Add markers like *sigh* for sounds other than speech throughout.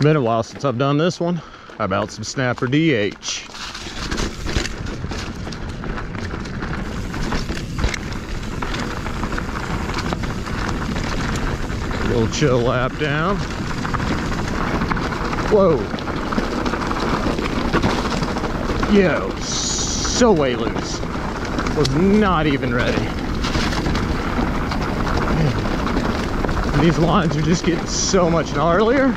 Been a while since I've done this one. How about some snapper DH? Little chill lap down. Whoa. Yo, so way loose. Was not even ready. Man. These lines are just getting so much gnarlier.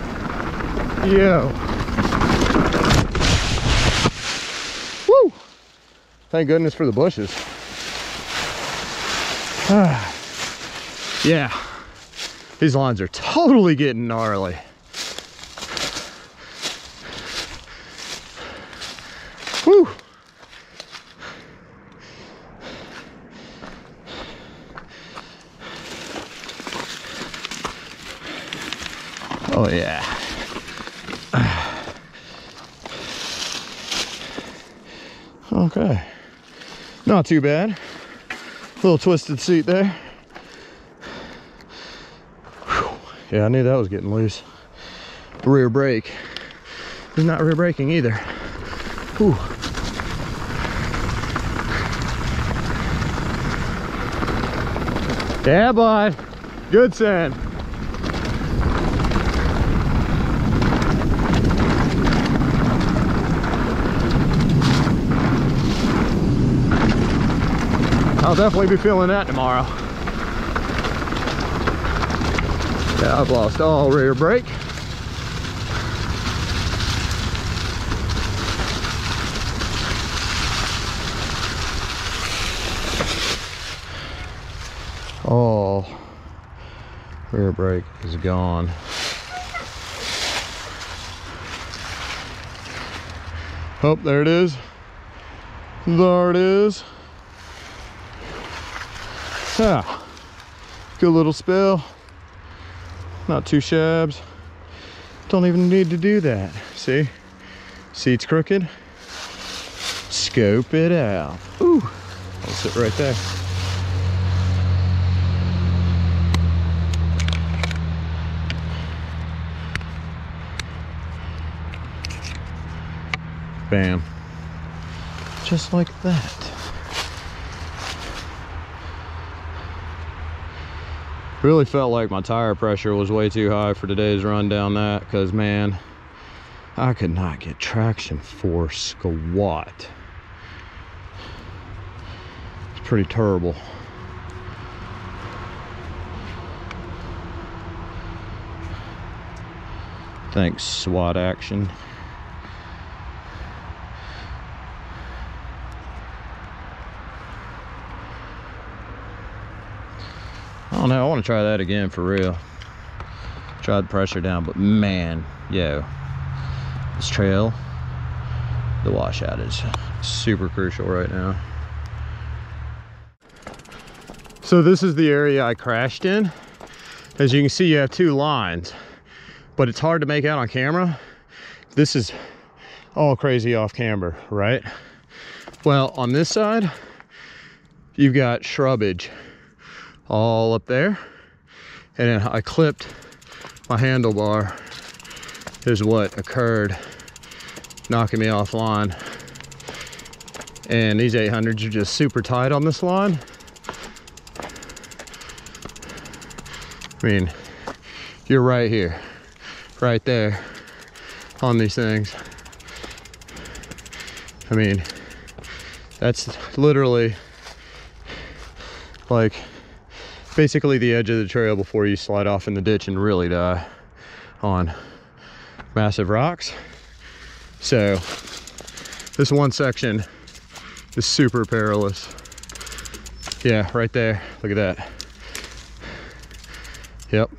Yo. Woo! Thank goodness for the bushes. *sighs* yeah. These lines are totally getting gnarly. Whew. Oh yeah. Okay. Not too bad. Little twisted seat there. Whew. Yeah, I knew that was getting loose. Rear brake. It's not rear braking either. Whew. Yeah, bud. Good sand. I'll definitely be feeling that tomorrow. Yeah, I've lost all rear brake. All rear brake is gone. Oh, there it is. There it is. Ah, good little spill. Not too shabs. Don't even need to do that. See? Seat's crooked. Scope it out. Ooh, I'll sit right there. Bam. Just like that. Really felt like my tire pressure was way too high for today's run down that because man, I could not get traction for squat. It's pretty terrible. Thanks, SWAT action. Don't know. I want to try that again for real. Try the pressure down, but man, yo, this trail, the washout is super crucial right now. So this is the area I crashed in. As you can see, you have two lines, but it's hard to make out on camera. This is all crazy off camber, right? Well, on this side, you've got shrubbage all up there. And then I clipped my handlebar is what occurred, knocking me offline. And these 800s are just super tight on this line. I mean, you're right here, right there on these things. I mean, that's literally like basically the edge of the trail before you slide off in the ditch and really die on massive rocks. So this one section is super perilous. Yeah, right there. Look at that. Yep.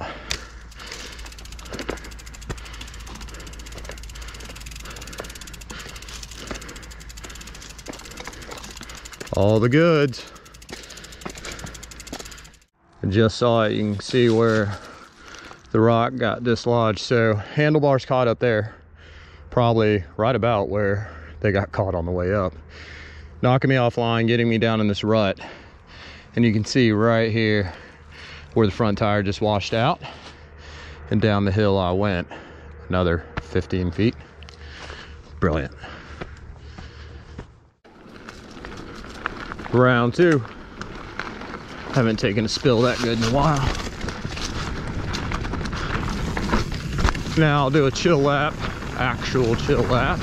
All the goods. Just saw it. You can see where the rock got dislodged. So handlebars caught up there, probably right about where they got caught on the way up. Knocking me offline, getting me down in this rut. And you can see right here where the front tire just washed out and down the hill I went. another 15 feet. Brilliant. Round two. Haven't taken a spill that good in a while. Now I'll do a chill lap, actual chill lap,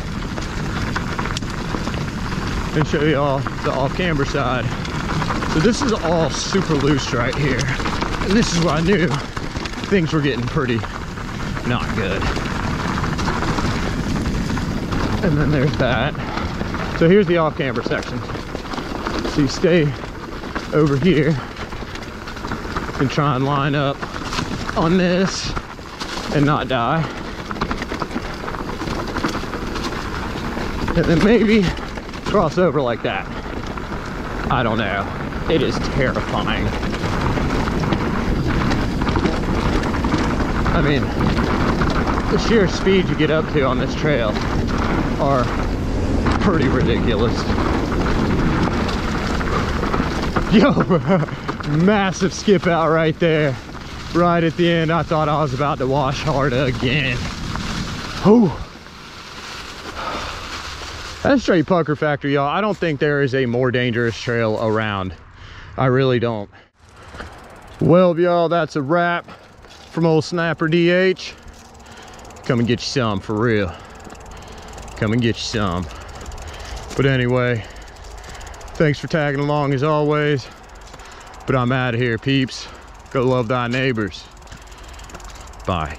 and show you all the off-camber side. So this is all super loose right here. And this is where I knew things were getting pretty not good. And then there's that. So here's the off-camber section. So you stay over here and try and line up on this and not die. And then maybe cross over like that. I don't know. It is terrifying. I mean, the sheer speed you get up to on this trail are pretty ridiculous. *laughs* Yo, massive skip out right there. Right at the end, I thought I was about to wash hard again. Oh. That's straight pucker factor, y'all. I don't think there is a more dangerous trail around. I really don't. Well, y'all, that's a wrap from old Snapper DH. Come and get you some, for real. Come and get you some. But anyway, thanks for tagging along as always. But I'm out of here, peeps. Go love thy neighbors. Bye.